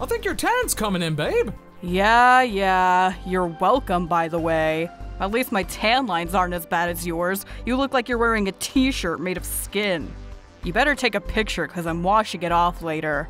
I think your tan's coming in, babe. Yeah, yeah. You're welcome, by the way. At least my tan lines aren't as bad as yours. You look like you're wearing a t shirt made of skin. You better take a picture, because I'm washing it off later.